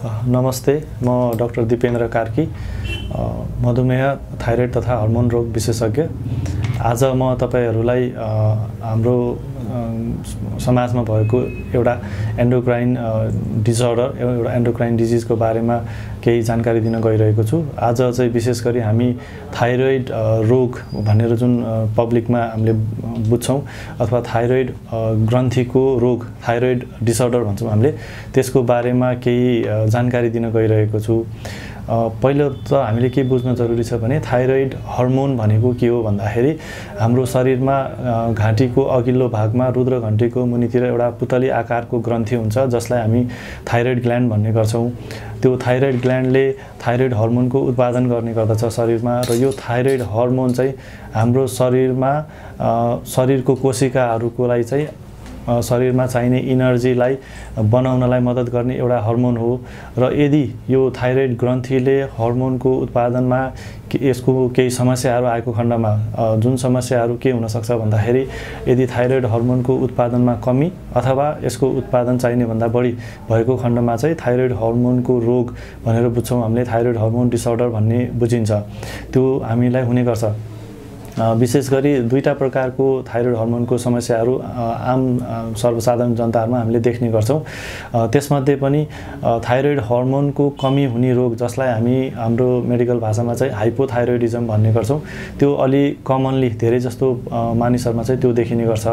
नमस्ते म डक्टर दिपेन्द्र कार्की मधुमेह थाइरोइड तथा हर्मोन रोग विशेषज्ञ। आज म तपाईँहरूलाई हाम्रो समाजमा भएको एउटा एन्डोक्राइन डिसअर्डर एउटा एन्डोक्राइन डिजिजको बारेमा केही जानकारी दिन गइरहेको छु। आज चाहिँ विशेष गरी हामी थाइरोइड रोग भनेर जुन पब्लिकमा हामीले बुझ्छौँ अथवा थाइरोइड ग्रन्थीको रोग थाइरोइड डिसअर्डर भन्छौँ हामीले त्यसको बारेमा केही जानकारी दिन गइरहेको छु। पहिलो त हामीले के बुझ्न जरुरी छ भने थाइरोइड हर्मोन भनेको के हो भन्दाखेरि हाम्रो शरीरमा घाँटीको अघिल्लो भागमा रुद्र घन्टीको मुनितिर एउटा पुतली आकारको ग्रन्थि हुन्छ जसलाई हामी थाइरोइड ग्ल्यान्ड भन्ने गर्छौँ। त्यो थाइरोइड ग्ल्यान्डले थाइरोइड हर्मोनको उत्पादन गर्ने गर्दछ शरीरमा र यो थाइरोइड हर्मोन चाहिँ हाम्रो शरीरमा शरीरको कोशिकाहरूको लागि चाहिँ शरीरमा चाहिने इनर्जीलाई बनाउनलाई मद्दत गर्ने एउटा हर्मोन हो। र यदि यो थाइरोइड ग्रन्थीले हर्मोनको उत्पादनमा यसको केही समस्याहरू आएको खण्डमा जुन समस्याहरू के हुनसक्छ भन्दाखेरि यदि थाइरोइड हर्मोनको उत्पादनमा कमी अथवा यसको उत्पादन चाहिने भन्दा बढी भएको खण्डमा चाहिँ थाइरोइड हर्मोनको रोग भनेर बुझ्छौँ हामीले थाइरोइड हर्मोन डिसअर्डर भन्ने बुझिन्छ। त्यो हामीलाई हुने गर्छ। विशेष गरी दुईवटा प्रकारको थाइरोइड हर्मोनको समस्याहरू आम सर्वसाधारण जनताहरूमा हामीले देख्ने गर्छौँ। त्यसमध्ये पनि थाइरोइड हर्मोनको कमी हुने रोग जसलाई हामी हाम्रो मेडिकल भाषामा चाहिँ हाइपोथाइरोइडिजम भन्ने गर्छौँ। त्यो अलि कमनली धेरै जस्तो मानिसहरूमा चाहिँ त्यो देखिने गर्छ।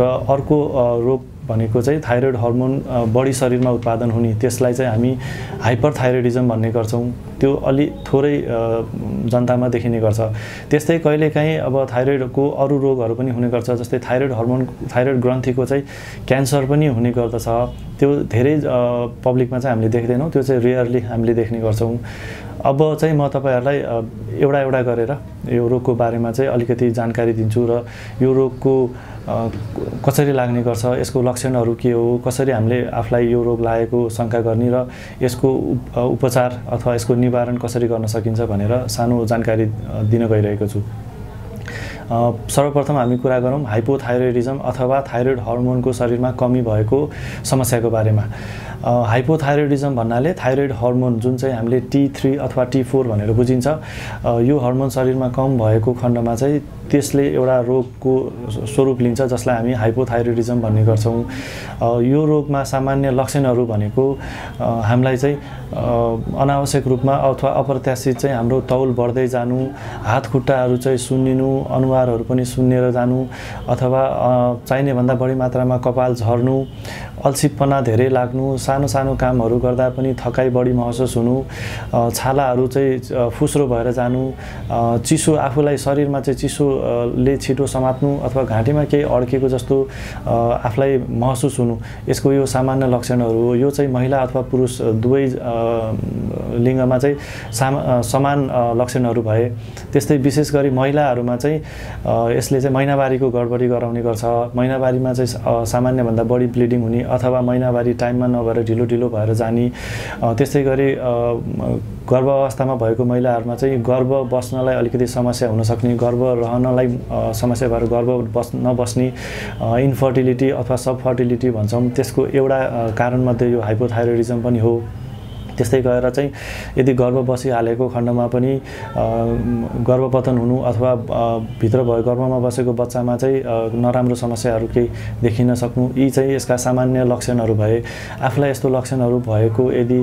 र अर्को रोग भनेको चाहिँ थाइरोइड हर्मोन बढी शरीरमा उत्पादन हुने त्यसलाई चाहिँ हामी हाइपर थाइरोइडिजम भन्ने गर्छौँ। त्यो अलि थोरै जनतामा देखिने गर्छ। त्यस्तै कहिलेकाहीँ अब थाइरोइडको अरू रोगहरू पनि हुने गर्छ जस्तै थाइरोइड हर्मोन थाइरोइड ग्रन्थीको चाहिँ क्यान्सर पनि हुने गर्दछ। त्यो धेरै पब्लिकमा चाहिँ हामीले देख्दैनौँ त्यो चाहिँ रेयरली हामीले देख्ने गर्छौँ। अब चाहिँ म तपाईँहरूलाई एउटा एउटा गरेर यो रोगको बारेमा चाहिँ अलिकति जानकारी दिन्छु र यो रोगको कसरी लाग्ने गर्छ यसको लक्षणहरू के हो कसरी हामीले आफूलाई यो रोग लागेको शङ्का गर्ने र यसको उपचार अथवा यसको निवारण कसरी गर्न सकिन्छ भनेर सानो जानकारी दिन गइरहेको छु। सर्वप्रथम हामी कुरा गरौँ हाइपोथाइरोइडिजम अथवा थाइरोइड हर्मोनको शरीरमा कमी भएको समस्याको बारेमा। हाइपोथाइरोइडिजम भन्नाले थाइरोइड हर्मोन जुन चाहिँ हामीले टी थ्री अथवा टी फोर भनेर बुझिन्छ यो हर्मोन शरीरमा कम भएको खण्डमा चाहिँ त्यसले एउटा रोगको स्वरूप लिन्छ जसलाई हामी हाइपोथाइरोइडिजम भन्ने गर्छौँ। यो रोगमा सामान्य लक्षणहरू भनेको हामीलाई चाहिँ अनावश्यक रूपमा अथवा अप्रत्याशित चाहिँ हाम्रो तौल बढ्दै जानु हात खुट्टाहरू चाहिँ सुन्निनु अनुहारहरू पनि सुन्निएर जानु अथवा चाहिने भन्दा बढी मात्रामा कपाल झर्नु अल्छिपना धेरै लाग्नु सानो सानो कामहरू गर्दा पनि थकाइ बढी महसुस हुनु छालाहरू चाहिँ फुस्रो भएर जानु चिसो आफूलाई शरीरमा चाहिँ चिसोले छिटो समात्नु अथवा घाँटीमा केही अड्केको जस्तो आफूलाई महसुस हुनु यसको यो सामान्य लक्षणहरू हो। यो चाहिँ महिला अथवा पुरुष दुवै लिङ्गमा चाहिँ सामा समान लक्षणहरू भए। त्यस्तै विशेष गरी महिलाहरूमा चाहिँ यसले चाहिँ महिनावारीको गडबडी गराउने गर्छ। महिनावारीमा चाहिँ सामान्यभन्दा बढी ब्लिडिङ हुने अथवा महिनावारी टाइममा नभएर ढिलो ढिलो भएर जाने। त्यस्तै गरी गर्भ अवस्थामा भएको महिलाहरूमा चाहिँ गर्भ बस्नलाई अलिकति समस्या हुनसक्ने गर्भ रहनलाई समस्या भएर गर्भ बस् नबस्ने इन्फर्टिलिटी अथवा सब फर्टिलिटी भन्छौँ। त्यसको एउटा कारणमध्ये यो हाइपोथाइरोइडिजम पनि हो। त्यस्तै गएर चाहिँ यदि गर्भ बसिहालेको खण्डमा पनि गर्भपतन हुनु अथवा भित्र भयो गर्भमा बसेको बच्चामा चाहिँ नराम्रो समस्याहरू केही देखिन सक्नु यी चाहिँ यसका सामान्य लक्षणहरू भए। आफूलाई यस्तो लक्षणहरू भएको यदि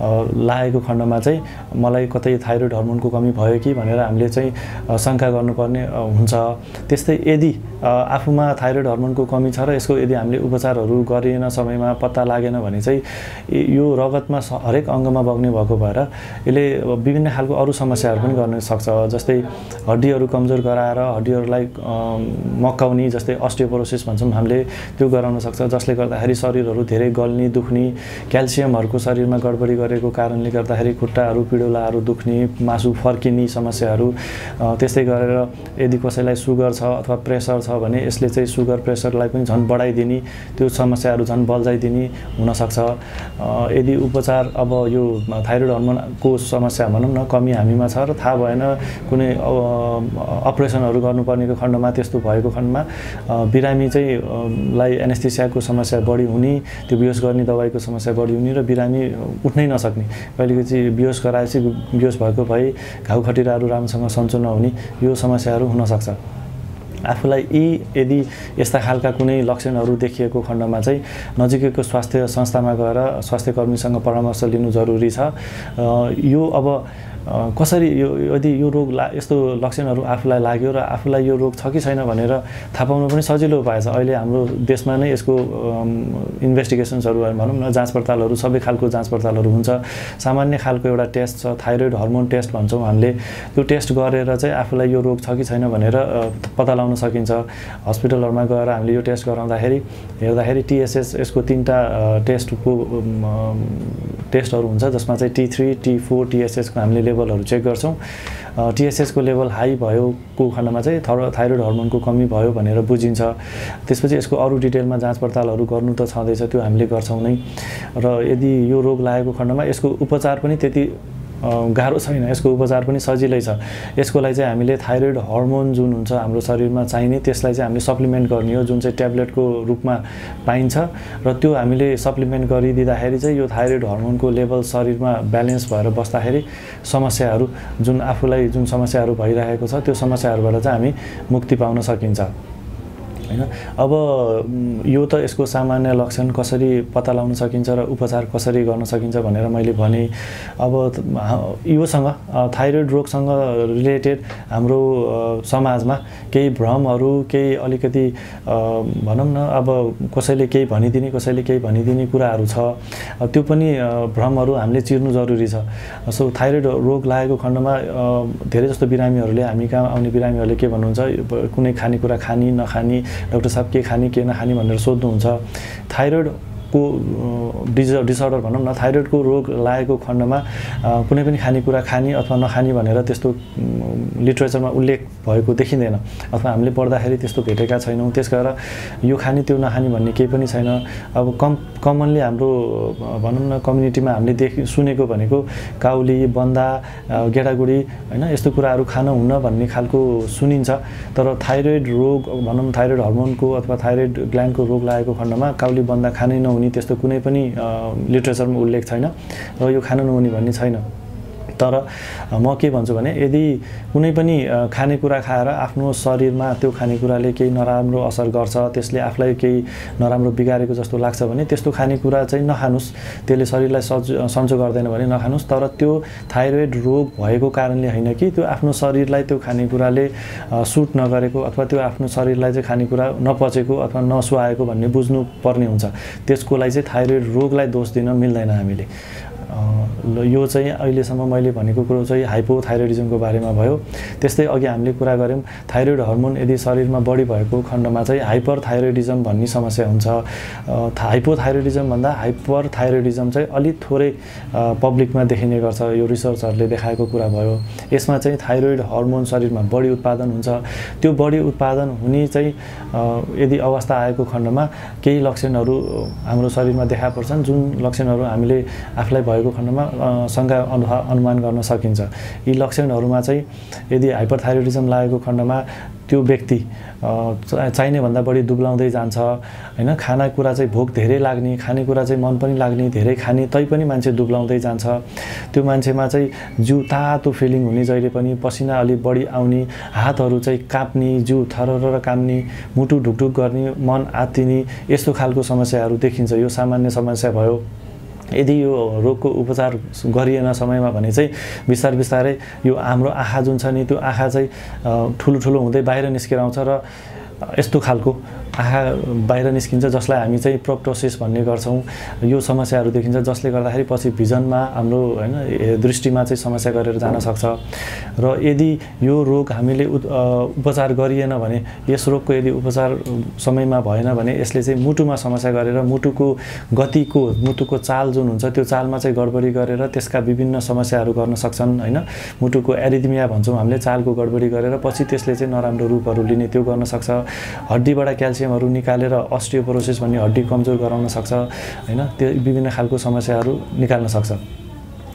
लागेको खण्डमा चाहिँ मलाई कतै थाइरोइड हर्मोनको कमी भयो कि भनेर हामीले चाहिँ शङ्का गर्नुपर्ने हुन्छ। त्यस्तै यदि आफूमा थाइरोइड हर्मोनको कमी छ र यसको यदि हामीले उपचारहरू गरिएन समयमा पत्ता लागेन भने चाहिँ यो रगतमा हरेक अङ्गमा बग्ने भएको भएर यसले विभिन्न खालको अरू समस्याहरू पनि गर्न सक्छ। जस्तै हड्डीहरू कमजोर गराएर हड्डीहरूलाई मक्काउने जस्तै अस्टियोपोरोसिस भन्छौँ हामीले त्यो गराउन सक्छ। जसले गर्दाखेरि शरीरहरू धेरै गल्ने दुख्ने क्याल्सियमहरूको शरीरमा गडबडी गरेको कारणले गर्दाखेरि खुट्टाहरू पिडोलाहरू दुख्ने मासु फर्किने समस्याहरू त्यस्तै गरेर यदि कसैलाई सुगर छ अथवा प्रेसर छ भने यसले चाहिँ सुगर प्रेसरलाई पनि झन् बढाइदिने त्यो समस्याहरू झन् बल्झाइदिने हुनसक्छ। यदि उपचार अब यो थाइरोइड हर्मोनको समस्या भनौँ न कमी हामीमा छ र थाहा भएन कुनै अपरेसनहरू गर्नुपर्नेको खण्डमा त्यस्तो भएको खण्डमा बिरामी चाहिँ लाई एनेस्थेसियाको समस्या बढी हुने त्यो बिहोस गर्ने दबाईको समस्या बढी हुने र बिरामी उठ्नै नसक्ने। चाहिँ बिहोस गराएपछि बिहोस भएको भए घाउ खटिराहरू राम्रोसँग सन्चो नहुने यो समस्याहरू हुनसक्छ। आफूलाई यी यदि यस्ता खालका कुनै लक्षणहरू देखिएको खण्डमा चाहिँ नजिकैको स्वास्थ्य संस्थामा गएर स्वास्थ्य कर्मीसँग परामर्श लिनु जरुरी छ। यो अब कसरी यो यदि यो रोग ला यस्तो लक्षणहरू आफूलाई लाग्यो र आफूलाई यो रोग छ कि छैन भनेर थाहा पाउनु पनि सजिलो उपाय छ। अहिले हाम्रो देशमा नै यसको इन्भेस्टिगेसन्सहरू भनौँ न जाँच पडतालहरू सबै खालको जाँच पडतालहरू हुन्छ। सामान्य खालको एउटा टेस्ट छ थाइरोइड हर्मोन टेस्ट भन्छौँ हामीले। त्यो टेस्ट गरेर चाहिँ आफूलाई यो रोग छ कि छैन भनेर पत्ता लगाउन सकिन्छ। हस्पिटलहरूमा गएर हामीले यो टेस्ट गराउँदाखेरि हेर्दाखेरि टिएसएस यसको तिनवटा टेस्टको टेस्टहरू हुन्छ जसमा चाहिँ टी थ्री टी फोर टिएसएसको हामीले लेभलहरू चेक गर्छौँ। टिएसएसको लेभल हाई भयोको खण्डमा चाहिँ थर थाइरोइड हर्मोनको कमी भयो भनेर बुझिन्छ। त्यसपछि यसको अरू डिटेलमा जाँच पडतालहरू गर्नु त छँदैछ त्यो हामीले गर्छौँ नै। र यदि यो रोग लागेको खण्डमा यसको उपचार पनि त्यति गाह्रो छैन। यसको उपचार पनि सजिलै छ। यसको लागि चाहिँ हामीले थाइरोइड हर्मोन जुन हुन्छ हाम्रो शरीरमा चाहिने त्यसलाई चाहिँ हामीले सप्लिमेन्ट गर्ने हो जुन चाहिँ ट्याब्लेटको रूपमा पाइन्छ। र त्यो हामीले सप्लिमेन्ट गरिदिँदाखेरि चाहिँ यो थाइरोइड हर्मोनको लेभल शरीरमा ब्यालेन्स भएर बस्दाखेरि समस्याहरू जुन आफूलाई जुन समस्याहरू भइरहेको छ त्यो समस्याहरूबाट चाहिँ हामी मुक्ति पाउन सकिन्छ। होइन? अब यो त यसको सामान्य लक्षण कसरी पत्ता लगाउन सकिन्छ र उपचार कसरी गर्न सकिन्छ भनेर मैले भने अब योसँग थाइरोइड रोगसँग रिलेटेड हाम्रो समाजमा केही भ्रमहरू केही अलिकति भनौँ न अब कसैले केही भनिदिने कसैले केही भनिदिने कुराहरू छ। त्यो पनि भ्रमहरू हामीले चिर्नु जरुरी छ। सो थाइरोइड रोग लागेको खण्डमा धेरै जस्तो बिरामीहरूले हामी कहाँ आउने बिरामीहरूले के भन्नुहुन्छ कुनै खानेकुरा खाने नखाने डक्टर साहब के खाने के नखाने भनेर सोध्नुहुन्छ। थाइरोइड को डिज डिसअर्डर भनौँ न थाइरोइडको रोग लागेको खण्डमा कुनै पनि खानेकुरा खाने अथवा नखाने भनेर त्यस्तो लिट्रेचरमा उल्लेख भएको देखिँदैन। अथवा हामीले पढ्दाखेरि त्यस्तो भेटेका छैनौँ। त्यस गरेर यो खाने त्यो नखाने भन्ने केही पनि छैन। अब कम कमनली हाम्रो भनौँ न कम्युनिटीमा हामीले देख सुनेको भनेको काउली बन्दा गेडागुडी होइन यस्तो कुराहरू खान हुन्न भन्ने खालको सुनिन्छ। तर थाइरोइड रोग भनौँ थाइरोइड हर्मोनको अथवा थाइरोइड ग्ल्यान्डको रोग लागेको खण्डमा काउली बन्दा खानै नहुने नहुने त्यस्तो कुनै पनि लिट्रेचरमा उल्लेख छैन। र यो खानु नहुने भन्ने छैन। तर म के भन्छु भने यदि कुनै पनि खानेकुरा खाएर आफ्नो शरीरमा त्यो खानेकुराले केही नराम्रो असर गर्छ त्यसले आफूलाई केही नराम्रो बिगारेको जस्तो लाग्छ भने त्यस्तो खानेकुरा चाहिँ नखानुहोस् त्यसले शरीरलाई सज सन्चो गर्दैन भने नखानुहोस् तर त्यो थाइरोइड रोग भएको कारणले होइन कि त्यो आफ्नो शरीरलाई त्यो खानेकुराले सुट नगरेको अथवा त्यो आफ्नो शरीरलाई चाहिँ खानेकुरा नपचेको अथवा नसुहाएको भन्ने बुझ्नु पर्ने हुन्छ। त्यसको लागि चाहिँ थाइरोइड रोगलाई दोष दिन मिल्दैन हामीले। यो चाहिँ अहिलेसम्म मैले भनेको कुरो चाहिँ हाइपोथाइरोइडिजमको बारेमा भयो। त्यस्तै अघि हामीले कुरा गऱ्यौँ थाइरोइड हर्मोन यदि शरीरमा बढी भएको खण्डमा चाहिँ हाइपर थाइरोइडिजम भन्ने समस्या हुन्छ। हाइपोथाइरोइडिजम भन्दा हाइपर थाइरोइडिजम चाहिँ अलिक थोरै पब्लिकमा देखिने गर्छ। यो रिसर्चहरूले देखाएको कुरा भयो। यसमा चाहिँ थाइरोइड हर्मोन शरीरमा बढी उत्पादन हुन्छ। त्यो बढी उत्पादन हुने चाहिँ यदि अवस्था आएको खण्डमा केही लक्षणहरू हाम्रो शरीरमा देखा पर्छन्। जुन लक्षणहरू हामीले आफूलाई भएको खण्डमा शङ्का अनुमान गर्न सकिन्छ। यी लक्षणहरूमा चाहिँ यदि हाइपरथाइरोइडिजम लागेको खण्डमा त्यो व्यक्ति चाहिने भन्दा बढी दुब्लाउँदै जान्छ होइन खानेकुरा चाहिँ भोक धेरै लाग्ने खानेकुरा चाहिँ मन पनि लाग्ने धेरै खाने तैपनि मान्छे दुब्लाउँदै जान्छ। त्यो मान्छेमा चाहिँ जिउ तातो फिलिङ हुने जहिले पनि पसिना अलिक बढी आउने हातहरू चाहिँ काप्ने जिउ थर काम्ने मुटु ढुकढुक गर्ने मन आत्तिने यस्तो खालको समस्याहरू देखिन्छ। यो सामान्य समस्या भयो। यदि यो रोगको उपचार गरिएन समयमा भने चाहिँ बिस्तारै बिस्तारै यो हाम्रो आँखा जुन छ नि त्यो आँखा चाहिँ ठुलो ठुलो हुँदै बाहिर निस्केर आउँछ र यस्तो खालको आँखा बाहिर निस्किन्छ जसलाई हामी चाहिँ प्रोप्टोसिस भन्ने गर्छौँ। यो समस्याहरू देखिन्छ जसले गर्दाखेरि पछि भिजनमा हाम्रो होइन दृष्टिमा चाहिँ समस्या गरेर जान सक्छ। र यदि यो रोग हामीले उपचार गरिएन भने यस रोगको यदि उपचार समयमा भएन भने यसले चाहिँ मुटुमा समस्या गरेर मुटुको गतिको मुटुको चाल जुन हुन्छ त्यो चालमा चाहिँ गडबडी गरेर त्यसका विभिन्न समस्याहरू गर्न सक्छन् होइन। मुटुको एरिदमिया भन्छौँ हामीले चालको गडबडी गरेर पछि त्यसले चाहिँ नराम्रो रूपहरू लिने त्यो गर्न सक्छ। हड्डीबाट क्याल्सियम क्याल्सियमहरू निकालेर अस्टियोपोरोसिस भन्ने हड्डी कमजोर गराउन सक्छ होइन? त्यो विभिन्न खालको समस्याहरू निकाल्न सक्छ।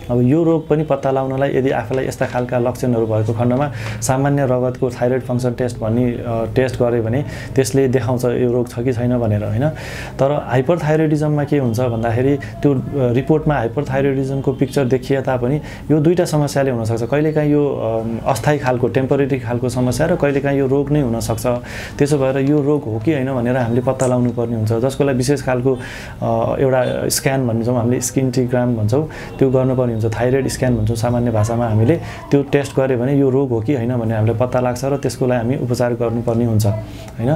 अब यो रोग पनि पत्ता लगाउनलाई यदि आफूलाई यस्ता खालका लक्षणहरू भएको खण्डमा सामान्य रगतको थाइरोइड फङ्सन टेस्ट भन्ने टेस्ट गऱ्यो भने त्यसले देखाउँछ यो रोग छ कि छैन भनेर होइन? तर हाइपरथाइरोइडिजममा के हुन्छ भन्दाखेरि त्यो रिपोर्टमा हाइपरथाइरोइडिजमको पिक्चर देखिए तापनि यो दुईवटा समस्याले हुनसक्छ। कहिलेकाहीँ यो अस्थायी खालको टेम्पोरेरी खालको समस्या र कहिलेकाहीँ यो रोग नै हुनसक्छ। त्यसो भएर यो रोग हो कि होइन भनेर हामीले पत्ता लगाउनु पर्ने हुन्छ। जसको लागि विशेष खालको एउटा स्क्यान भन्छौँ हामीले स्किन्टिग्राम भन्छौँ त्यो गर्नुपर्ने हुन्छ थाइरोइड स्क्यान भन्छौँ सामान्य भाषामा हामीले त्यो टेस्ट गऱ्यो भने यो रोग हो कि होइन भन्ने हामीलाई पत्ता लाग्छ र त्यसको लागि हामी उपचार गर्नुपर्ने हुन्छ होइन?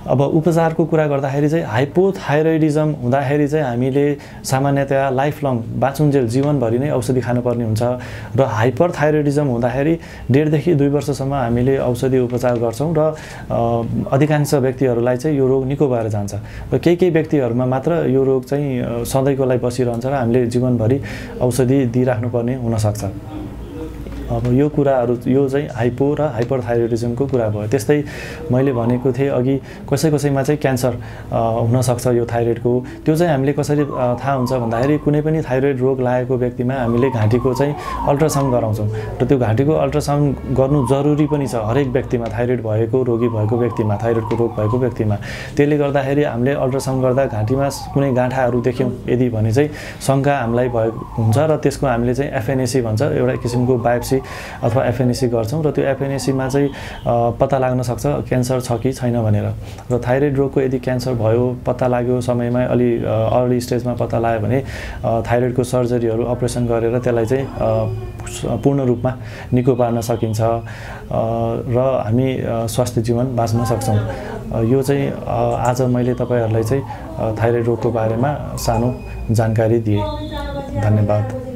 अब उपचारको कुरा गर्दाखेरि चाहिँ हाइपोथाइरोइडिजम हुँदाखेरि चाहिँ हामीले सामान्यतया लाइफ लङ बाँचुन्जेल जीवनभरि नै औषधि खानुपर्ने हुन्छ र हाइपर थाइरोइडिजम हुँदाखेरि डेढदेखि दुई वर्षसम्म हामीले औषधि उपचार गर्छौँ र अधिकांश व्यक्तिहरूलाई चाहिँ यो रोग निको भएर जान्छ। र केही केही व्यक्तिहरूमा मात्र यो रोग चाहिँ सधैँको लागि बसिरहन्छ र हामीले जीवनभरि औषधि दिइराख्नुपर्ने हुनसक्छ। अब यो कुराहरू यो चाहिँ हाइपो र हाइपरथाइरोइडिजमको कुरा भयो। त्यस्तै मैले भनेको थिएँ अघि कसै कसैमा चाहिँ क्यान्सर हुनसक्छ यो थाइरोइडको। त्यो चाहिँ हामीले कसरी थाहा हुन्छ भन्दाखेरि कुनै पनि थाइरोइड रोग लागेको व्यक्तिमा हामीले घाँटीको चाहिँ अल्ट्रासाउन्ड गराउँछौँ। र त्यो घाँटीको अल्ट्रासाउन्ड गर्नु जरुरी पनि छ हरेक व्यक्तिमा थाइरोइड भएको रोगी भएको व्यक्तिमा थाइरोइडको रोग भएको व्यक्तिमा। त्यसले गर्दाखेरि हामीले अल्ट्रासाउन्ड गर्दा घाँटीमा कुनै गाँठाहरू देख्यौँ यदि भने चाहिँ शङ्का हामीलाई भएको हुन्छ र त्यसको हामीले चाहिँ एफएनएसी भन्छ एउटा किसिमको बायोप्सी अथवा एफएनएसी गर्छौँ र त्यो एफएनएसीमा चाहिँ पत्ता लाग्न सक्छ क्यान्सर छ कि छैन भनेर। र थाइरोइड रोगको यदि क्यान्सर भयो पत्ता लाग्यो समयमा अलि अर्ली स्टेजमा पत्ता लाग्यो भने थाइरोइडको सर्जरीहरू अपरेसन गरेर त्यसलाई चाहिँ पूर्ण रूपमा निको पार्न सकिन्छ। र हामी स्वास्थ्य जीवन बाँच्न सक्छौँ। यो चाहिँ आज मैले तपाईँहरूलाई चाहिँ थाइरोइड रोगको बारेमा सानो जानकारी दिएँ। धन्यवाद।